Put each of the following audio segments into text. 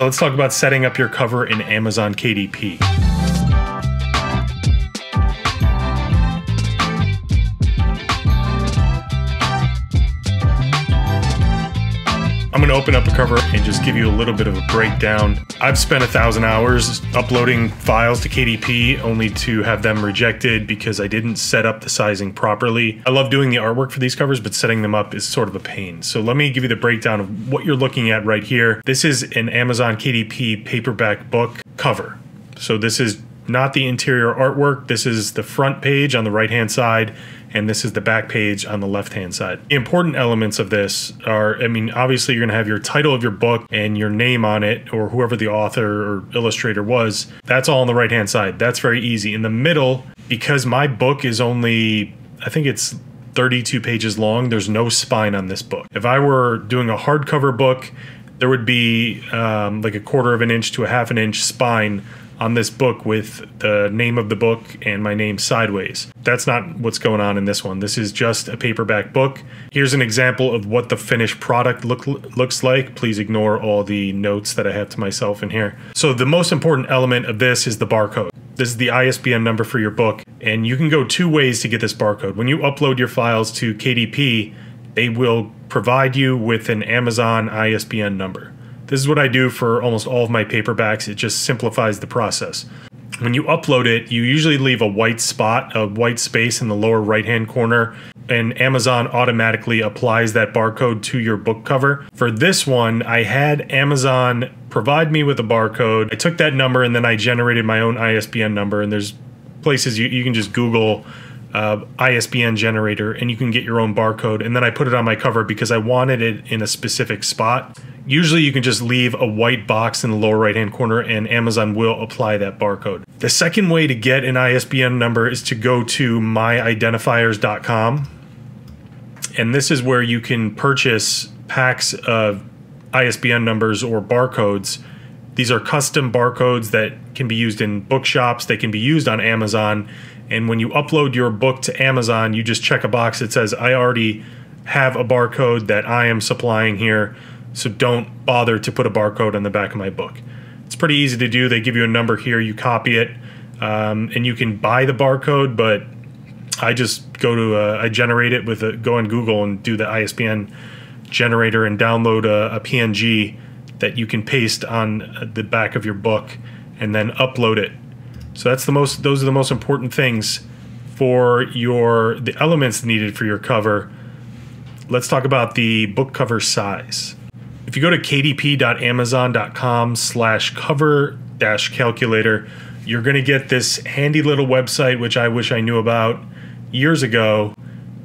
Let's talk about setting up your cover in Amazon KDP. Going to open up a cover and just give you a little bit of a breakdown. I've spent a thousand hours uploading files to KDP only to have them rejected because I didn't set up the sizing properly. I love doing the artwork for these covers, but setting them up is sort of a pain. So let me give you the breakdown of what you're looking at right here. This is an Amazon KDP paperback book cover. So this is not the interior artwork. This is the front page on the right hand side and this is the back page on the left hand side. Important elements of this are, I mean, obviously you're gonna have your title of your book and your name on it, or whoever the author or illustrator was. That's all on the right hand side. That's very easy. In the middle, because my book is only, I think it's 32 pages long, there's no spine on this book. If I were doing a hardcover book, there would be um, like a quarter of an inch to a half an inch spine on this book with the name of the book and my name sideways. That's not what's going on in this one. This is just a paperback book. Here's an example of what the finished product look, looks like. Please ignore all the notes that I have to myself in here. So the most important element of this is the barcode. This is the ISBN number for your book, and you can go two ways to get this barcode. When you upload your files to KDP, they will provide you with an Amazon ISBN number. This is what I do for almost all of my paperbacks. It just simplifies the process. When you upload it, you usually leave a white spot, a white space in the lower right hand corner, and Amazon automatically applies that barcode to your book cover. For this one, I had Amazon provide me with a barcode. I took that number and then I generated my own ISBN number, and there's places you, you can just Google uh, ISBN generator and you can get your own barcode. And then I put it on my cover because I wanted it in a specific spot. Usually you can just leave a white box in the lower right hand corner and Amazon will apply that barcode. The second way to get an ISBN number is to go to myidentifiers.com. And this is where you can purchase packs of ISBN numbers or barcodes. These are custom barcodes that can be used in bookshops, they can be used on Amazon. And when you upload your book to Amazon, you just check a box that says, I already have a barcode that I am supplying here so don't bother to put a barcode on the back of my book. It's pretty easy to do. They give you a number here, you copy it, um, and you can buy the barcode, but I just go to, a, I generate it with a, go on Google and do the ISBN generator and download a, a PNG that you can paste on the back of your book and then upload it. So that's the most, those are the most important things for your, the elements needed for your cover. Let's talk about the book cover size. If you go to kdp.amazon.com slash cover dash calculator, you're going to get this handy little website, which I wish I knew about years ago,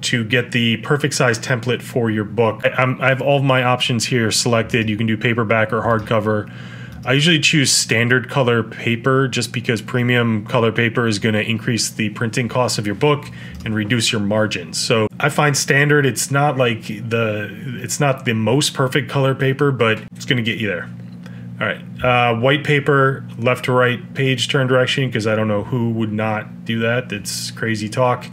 to get the perfect size template for your book. I, I have all of my options here selected. You can do paperback or hardcover. I usually choose standard color paper just because premium color paper is going to increase the printing cost of your book and reduce your margins. So I find standard it's not like the it's not the most perfect color paper, but it's going to get you there. All right, uh, white paper, left to right page turn direction because I don't know who would not do that. It's crazy talk.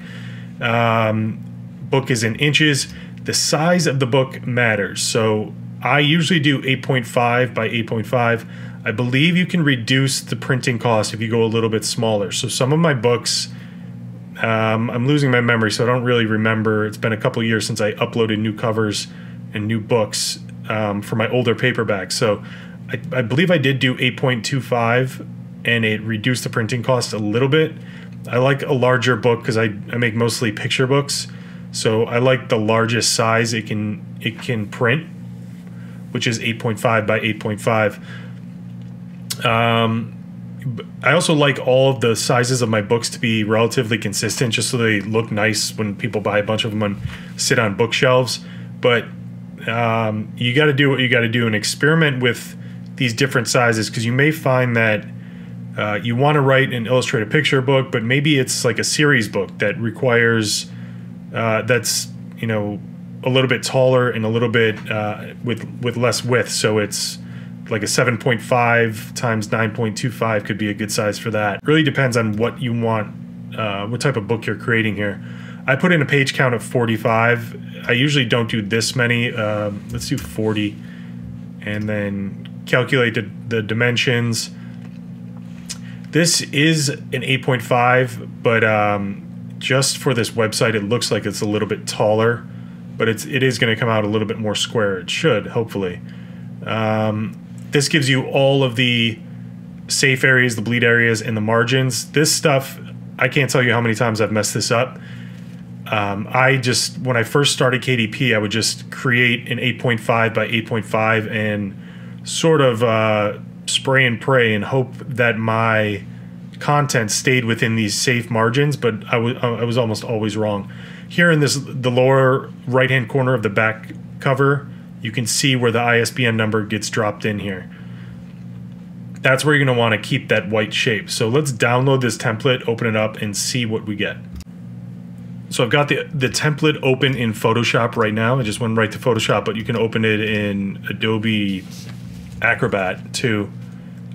Um, book is in inches. The size of the book matters. So I usually do 8.5 by 8.5. I believe you can reduce the printing cost if you go a little bit smaller. So some of my books, um, I'm losing my memory, so I don't really remember. It's been a couple years since I uploaded new covers and new books um, for my older paperbacks. So I, I believe I did do 8.25 and it reduced the printing cost a little bit. I like a larger book because I, I make mostly picture books. So I like the largest size it can it can print which is 8.5 by 8.5. Um, I also like all of the sizes of my books to be relatively consistent, just so they look nice when people buy a bunch of them and sit on bookshelves. But um, you got to do what you got to do and experiment with these different sizes because you may find that uh, you want to write an illustrated picture book, but maybe it's like a series book that requires uh, that's you know a little bit taller and a little bit uh, with with less width. So it's like a 7.5 times 9.25 could be a good size for that. Really depends on what you want, uh, what type of book you're creating here. I put in a page count of 45. I usually don't do this many. Um, let's do 40 and then calculate the, the dimensions. This is an 8.5, but um, just for this website, it looks like it's a little bit taller, but it's it is going to come out a little bit more square. It should, hopefully. Um, this gives you all of the safe areas, the bleed areas, and the margins. This stuff, I can't tell you how many times I've messed this up. Um, I just, when I first started KDP, I would just create an 8.5 by 8.5 and sort of uh, spray and pray and hope that my content stayed within these safe margins, but I was I was almost always wrong. Here in this the lower right hand corner of the back cover, you can see where the ISBN number gets dropped in here. That's where you're going to want to keep that white shape. So let's download this template, open it up, and see what we get. So I've got the, the template open in Photoshop right now. I just went right to Photoshop, but you can open it in Adobe Acrobat too.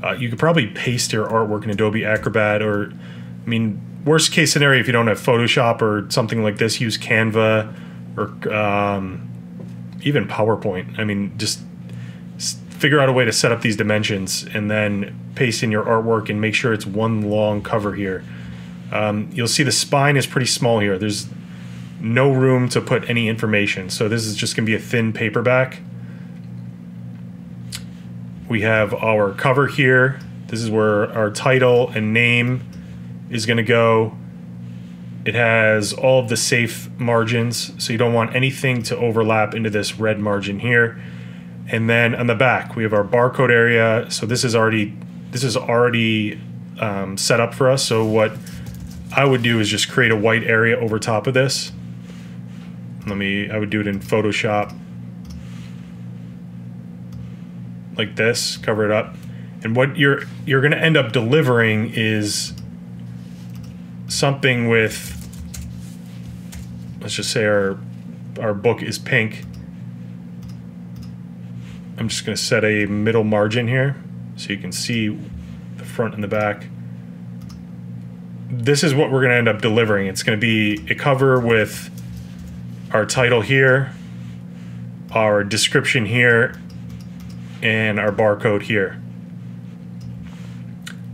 Uh, you could probably paste your artwork in Adobe Acrobat, or I mean, worst case scenario, if you don't have Photoshop or something like this, use Canva or um, even PowerPoint. I mean, just figure out a way to set up these dimensions and then paste in your artwork and make sure it's one long cover here. Um, you'll see the spine is pretty small here. There's no room to put any information. So this is just going to be a thin paperback we have our cover here. This is where our title and name is going to go. It has all of the safe margins, so you don't want anything to overlap into this red margin here. And then on the back, we have our barcode area. So this is already this is already um, set up for us. So what I would do is just create a white area over top of this. Let me, I would do it in Photoshop like this, cover it up. And what you're you're to end up delivering is something with let's just say our our book is pink. I'm just going to set a middle margin here so you can see the front and the back. This is what we're going to end up delivering. It's going to be a cover with our title here, our description here, and our barcode here.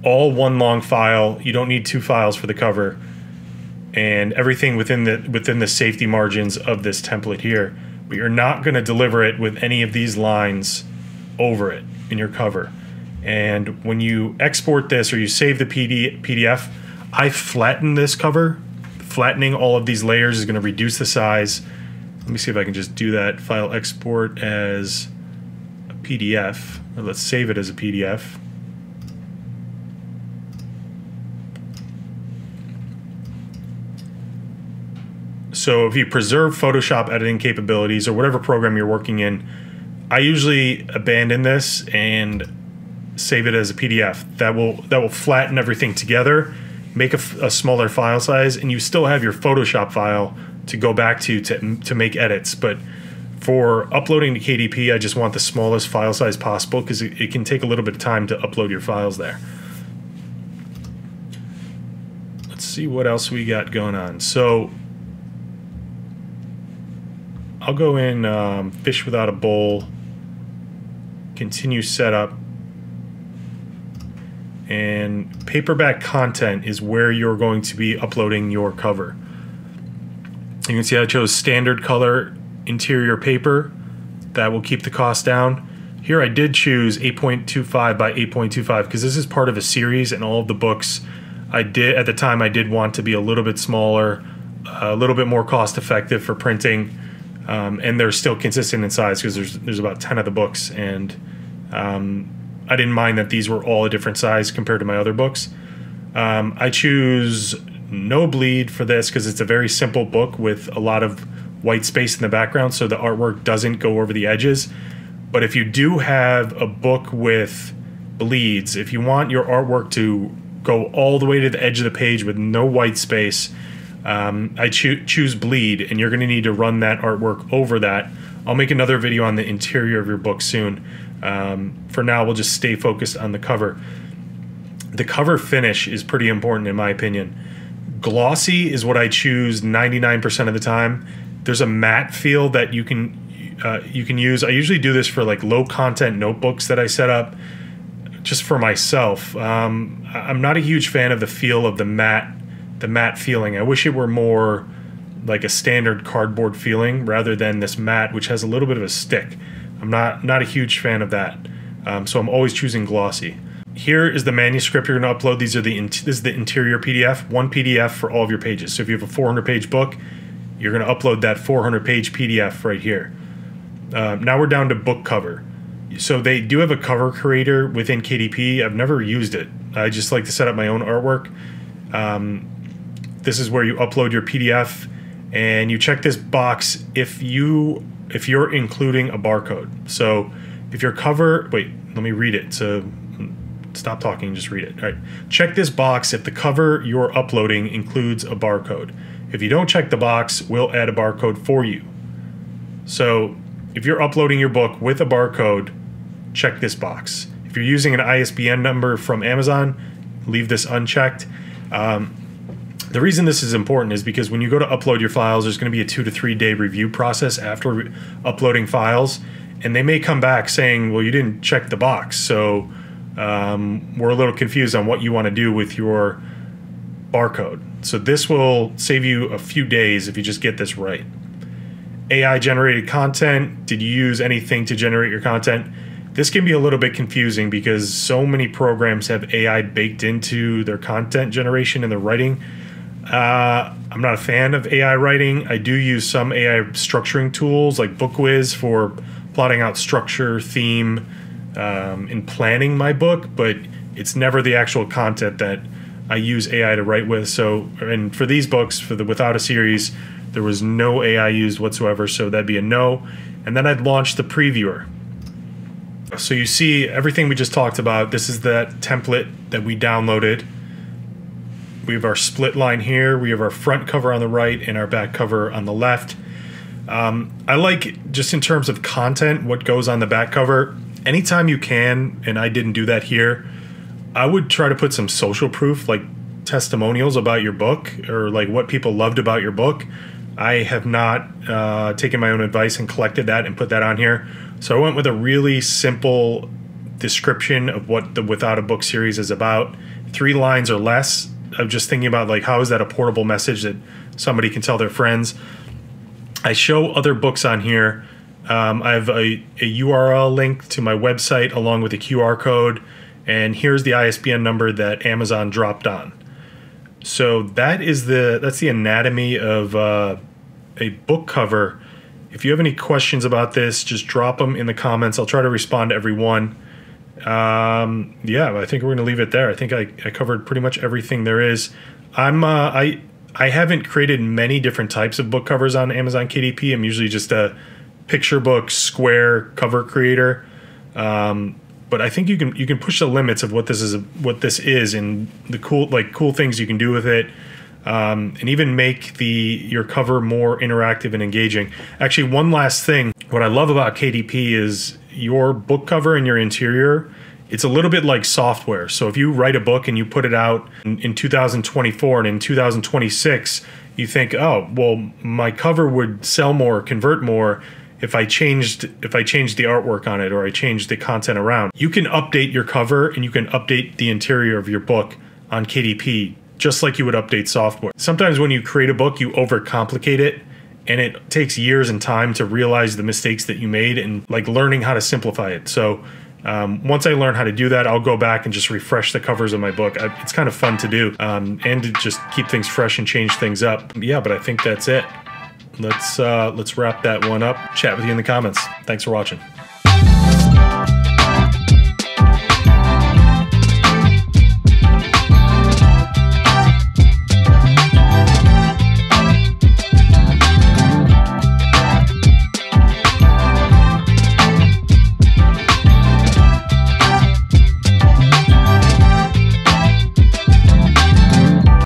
All one long file. You don't need two files for the cover. And everything within the within the safety margins of this template here. But you're not going to deliver it with any of these lines over it in your cover. And when you export this or you save the PD, PDF, I flatten this cover. Flattening all of these layers is going to reduce the size. Let me see if I can just do that. File export as a PDF, let's save it as a PDF. So if you preserve Photoshop editing capabilities or whatever program you're working in, I usually abandon this and save it as a PDF. That will that will flatten everything together, make a, a smaller file size, and you still have your Photoshop file to go back to to, to make edits. But for uploading to KDP, I just want the smallest file size possible because it, it, can take a little bit of time to upload your files there. Let's see what else we got going on. So I'll go in um, Fish Without a Bowl, continue setup, and paperback content is where you're going to be uploading your cover. You can see I chose standard color interior paper that will keep the cost down. Here I did choose 8.25 by 8.25 because this is part of a series and all of the books I did at the time I did want to be a little bit smaller, a little bit more cost effective for printing, um, and they're still consistent in size because there's there's about 10 of the books and um, I didn't mind that these were all a different size compared to my other books. Um, I choose no bleed for this because it's a very simple book with a lot of white space in the background so the artwork doesn't go over the edges. But if you do have a book with bleeds, if you want your artwork to go all the way to the edge of the page with no white space, um, I cho- choose bleed, and you're going to need to run that artwork over that. I'll make another video on the interior of your book soon. Um, for now, we'll just stay focused on the cover. The cover finish is pretty important in my opinion. Glossy is what I choose 99% of the time there's a matte feel that you can uh, you can use. I usually do this for like low content notebooks that I set up just for myself. Um, I'm not a huge fan of the feel of the matte, the matte feeling. I wish it were more like a standard cardboard feeling rather than this matte, which has a little bit of a stick. I'm not not a huge fan of that. Um, so I'm always choosing glossy. Here is the manuscript you're going to upload. These are the this is the interior PDF, one PDF for all of your pages. So if you have a 400 page book, you're going to upload that 400 page PDF right here. Uh, now we're down to book cover. So they do have a cover creator within KDP. I've never used it. I just like to set up my own artwork. Um, this is where you upload your PDF and you check this box if you if you're including a barcode. So if your cover, wait, let me read it. So stop talking, just read it. All right. Check this box if the cover you're uploading includes a barcode. If you don't check the box, we'll add a barcode for you. So if you're uploading your book with a barcode, check this box. If you're using an ISBN number from Amazon, leave this unchecked. Um, the reason this is important is because when you go to upload your files, there's going to be a two to three day review process after uploading files, and they may come back saying, "Well, you didn't check the box," so um, we're a little confused on what you want to do with your barcode. So this will save you a few days if you just get this right. AI generated content. Did you use anything to generate your content? This can be a little bit confusing because so many programs have AI baked into their content generation and their writing uh, I'm not a fan of AI writing. I do use some AI structuring tools like BookWiz for plotting out structure, theme, um, and planning my book, but it's never the actual content that I use AI to write with. So, and for these books, for the Without a series, there was no AI used whatsoever, so that'd be a no. And then I'd launch the previewer. So you see everything we just talked about. This is that template that we downloaded we have our split line here. We have our front cover on the right and our back cover on the left. Um, I like just in terms of content, what goes on the back cover. Anytime you can, and I didn't do that here, I would try to put some social proof, like testimonials about your book or like what people loved about your book. I have not uh, taken my own advice and collected that and put that on here. So I went with a really simple description of what the Without a Book series is about. Three lines or less I'm just thinking about like how is that a portable message that somebody can tell their friends. I show other books on here. Um, I have a, a URL link to my website along with a QR code, and here's the ISBN number that Amazon dropped on. So that is the that's the anatomy of uh, a book cover. If you have any questions about this, just drop them in the comments. I'll try to respond to every one. Um, yeah, I think we're going to leave it there. I think I, I covered pretty much everything there is. I'm uh, I I haven't created many different types of book covers on Amazon KDP. I'm usually just a picture book square cover creator. Um, but I think you can you can push the limits of what this is what this is and the cool like cool things you can do with it. Um, and even make the your cover more interactive and engaging. Actually, one last thing. What I love about KDP is your book cover and your interior it's a little bit like software. So if you write a book and you put it out in, in, 2024 and in 2026, you think, oh, well, my cover would sell more, convert more if I changed if I changed the artwork on it or I changed the content around. You can update your cover and you can update the interior of your book on KDP just like you would update software. Sometimes when you create a book, you overcomplicate it and it takes years and time to realize the mistakes that you made and like learning how to simplify it. So um, once I learn how to do that, I'll go back and just refresh the covers of my book. I, it's kind of fun to do um, and to just keep things fresh and change things up. Yeah, but I think that's it. Let's uh, let's wrap that one up. Chat with you in the comments. Thanks for watching.